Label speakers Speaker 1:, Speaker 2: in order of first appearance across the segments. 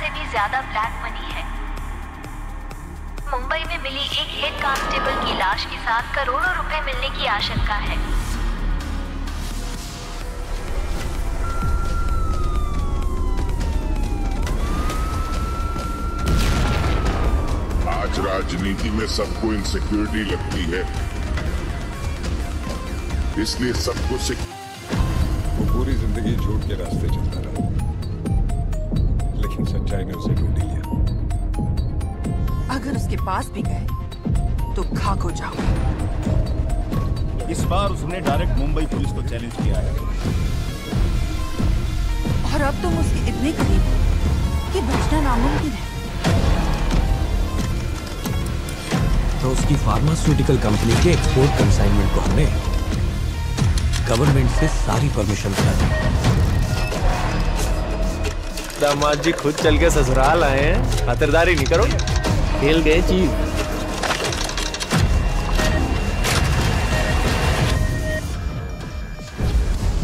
Speaker 1: ज़्यादा black money है। मुंबई में मिली एक हेड कांस्टेबल की लाश के साथ करोड़ों रुपए मिलने की आशंका है।
Speaker 2: आज राजनीति में सबको इनसिक्योरिटी लगती है। इसलिए सबको सिक...
Speaker 3: वो पूरी ज़िंदगी झूठ के रास्ते चलता रहा। ने उसे ढूंढ लिया।
Speaker 4: अगर उसके पास भी गए तो खाक हो जाओ।
Speaker 5: इस बार उसने डायरेक्ट मुंबई पुलिस को चैलेंज किया है।
Speaker 4: और अब तुम तो उसके इतने करीब हो कि बचना नामुमकिन है।
Speaker 6: तो उसकी फार्मास्यूटिकल कंपनी के एक्सपोर्ट कंसाइनमेंट को हमने गवर्नमेंट से सारी परमिशन करा दी
Speaker 7: दामाद जी खुद चल के ससुराल आए हैं। खातिरदारी नहीं करो खेल गए चीज़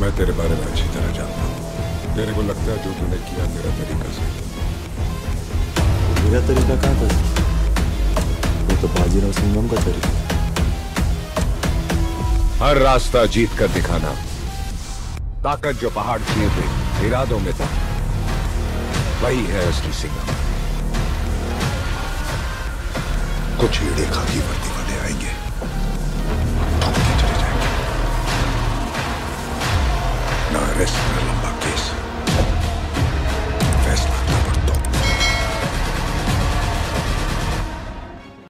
Speaker 3: मैं तेरे बारे में अच्छी तरह जानता हूँ। तेरे को लगता है जो तूने किया मेरा तरीका सही।
Speaker 8: मेरा तरीका कहाँ था? वो तो बाजीराव सिंघम का तरीका।
Speaker 3: हर रास्ता जीत कर दिखाना। ताकत जो पहाड़ किए थे इरादों में था। वही है असली सिंघम कुछ ही रेखा की वर्दी वाले आएँगे। चले जाएँगे। ना रेस्ट